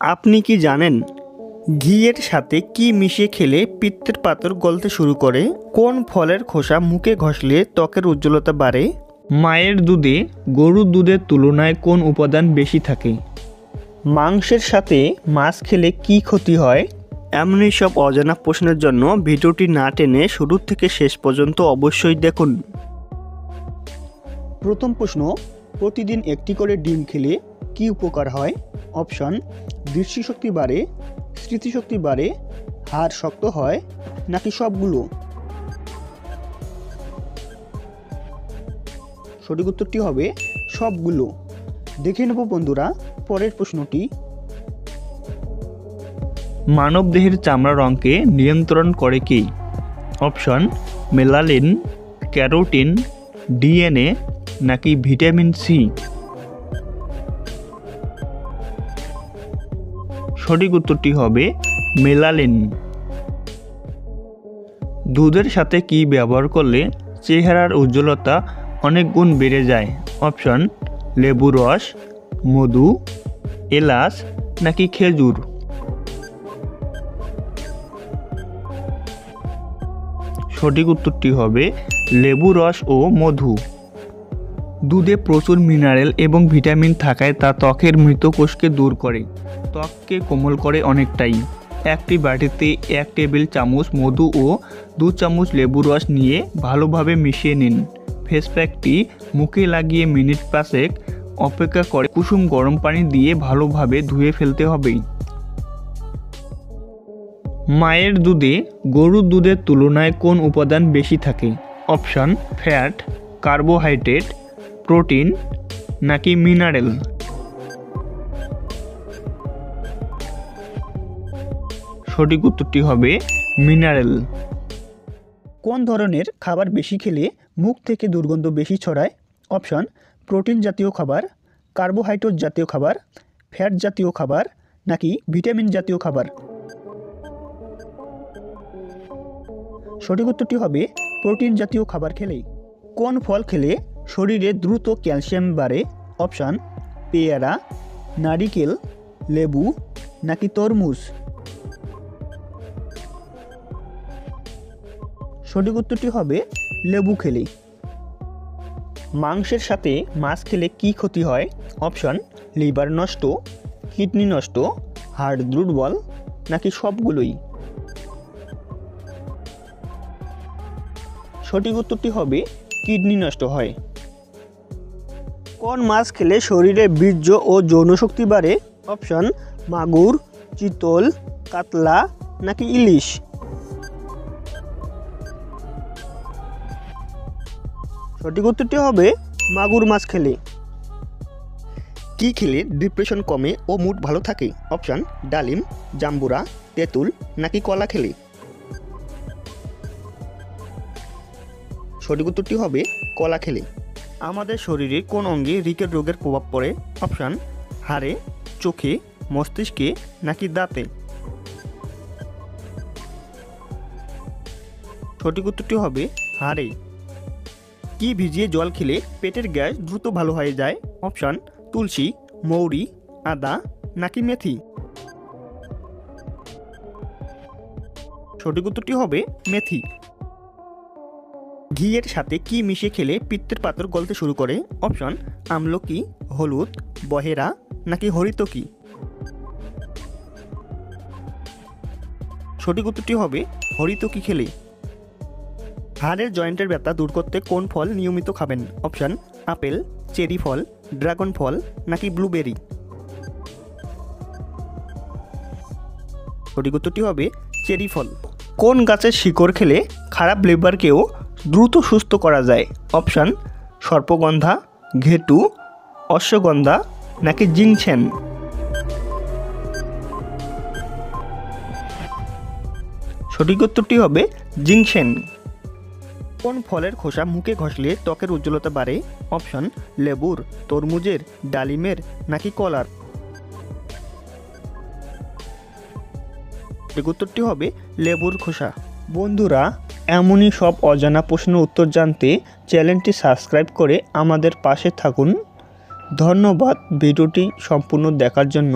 আপনি কি জানেন ঘিয়ের সাথে কি মিশিয়ে খেলে পিত্তের পাথর গলতে শুরু করে? কোন ফলের খোসা মুখে ঘষলে ত্বকের উজ্জ্বলতা বাড়ে? মায়ের দুধে, গরুর দুধের তুলনায় কোন উপাদান বেশি থাকে? মাংসের সাথে মাছ খেলে কি ক্ষতি হয়? এমনই সব অজানা প্রশ্নের জন্য ভিডিওটি না টেনে শুরু থেকে শেষ পর্যন্ত অবশ্যই দেখুন। প্রথম প্রশ্ন, প্রতিদিন একটি করে ডিম খেলে কি উপকার হয়? অপশন দৃষ্টিশক্তি বাড়ে, স্মৃতিশক্তি বাড়ে, হাড় শক্ত হয়, নাকি সবগুলো? সঠিক উত্তরটি হবে সবগুলো। দেখে নেব বন্ধুরা, পরের প্রশ্নটি। মানবদেহের চামড়া রঙকে নিয়ন্ত্রণ করে কি? অপশন, মেলালিন, ক্যারোটিন, ডিএনএ, নাকি ভিটামিন সি? সঠিক উত্তরটি হবে মেলালিন। দুধের সাথে কি ব্যবহার করলে চেহারার উজ্জ্বলতা অনেক গুণ বেড়ে যায়? অপশন, লেবু রস, মধু, এলাচ নাকি খেজুর? সঠিক উত্তরটি হবে লেবু রস ও মধু। দুধে প্রচুর মিনারেল এবং ভিটামিন থাকায় তা ত্বকের মৃত কোষকে দূর করে। ত্বককে কোমল করে অনেকটাই। একটি বাটিতে এক টেবিল চামচ মধু ও দু চামচ লেবু রস নিয়ে ভালোভাবে মিশিয়ে নিন। ফেস প্যাকটি মুখে লাগিয়ে মিনিট পাঁচেক অপেক্ষা করে কুসুম গরম পানি দিয়ে ভালোভাবে ধুয়ে ফেলতে হবে। মায়ের দুধে গরুর দুধের তুলনায় কোন উপাদান বেশি থাকে? অপশন, ফ্যাট, কার্বোহাইড্রেট প্রোটিন নাকি মিনারেল? সঠিক উত্তরটি হবে মিনারেল। কোন ধরনের খাবার বেশি খেলে মুখ থেকে দুর্গন্ধ বেশি ছড়ায়? অপশন, প্রোটিন জাতীয় খাবার, কার্বোহাইড্রেট জাতীয় খাবার, ফ্যাট জাতীয় খাবার নাকি ভিটামিন জাতীয় খাবার? সঠিক উত্তরটি হবে প্রোটিন জাতীয় খাবার খেলেই। কোন ফল খেলে শরীরে দ্রুত ক্যালসিয়াম বাড়ে, অপশান, পেয়ারা, নারিকেল, লেবু, নাকি তরমুজ? সঠিক উত্তরটি হবে লেবু খেলে মাংসের সাথে মাছ খেলে কি ক্ষতি হয়? অপশন, লিভার নষ্ট, কিডনি নষ্ট হার্ট দুর্বল, নাকি সবগুলোই? সঠিক উত্তরটি হবে কিডনি নষ্ট হয়। কোন মাছ খেলে শরীরে বীর্য ও যৌনশক্তি বাড়ে? অপশন, মাগুর, চিতল, কাতলা নাকি ইলিশ? সঠিক উত্তরটি হবে মাগুর মাছ খেলে। কি খেলে ডিপ্রেশন কমে ও মুড ভালো থাকে? অপশান, ডালিম, জাম্বুরা, তেঁতুল নাকি কলা খেলে? সঠিক উত্তরটি হবে কলা খেলে। আমাদের শরীরে কোন অঙ্গে রিকেট রোগের প্রভাব পড়ে? অপশান, হাড়ে, চোখে, মস্তিষ্কে নাকি দাঁতে? সঠিক উত্তরটি হবে হাড়ে। কি ভিজিয়ে জল খেলে পেটের গ্যাস দ্রুত ভালো হয়ে যায়? অপশান, তুলসী, মৌরি, আদা নাকি মেথি? সঠিক উত্তরটি হবে মেথি। ঘিয়ের সাথে কি মিশিয়ে খেলে পিত্তের পাথর গলতে শুরু করে? অপশন, আমলকি, হলুদ, বহেরা, নাকি হরিতকি? সঠিক উত্তরটি হবে হরিতকি খেলে। হাড়ের জয়েন্টের ব্যথা দূর করতে কোন ফল নিয়মিত খাবেন? অপশন, আপেল, চেরি ফল, ড্রাগন ফল, নাকি ব্লুবেরি? সঠিক উত্তরটি হবে চেরি ফল। কোন গাছের শিকড় খেলে খারাপ লিভারকেও দ্রুত সুস্থ করা যায়। অপশান, সর্পগন্ধা, ঘেটু, অশ্বগন্ধা নাকি জিংছেন? সঠিক উত্তরটি হবে জিংসেন কোন ফলের খোসা মুখে ঘষলে ত্বকের উজ্জ্বলতা বাড়ে? অপশন, লেবুর, তরমুজের, ডালিমের নাকি কলার? উত্তরটি হবে লেবুর খোসা। বন্ধুরা এমনই সব অজানা প্রশ্নের উত্তর জানতে চ্যানেলটি সাবস্ক্রাইব করে আমাদের পাশে থাকুন। ধন্যবাদ ভিডিওটি সম্পূর্ণ দেখার জন্য।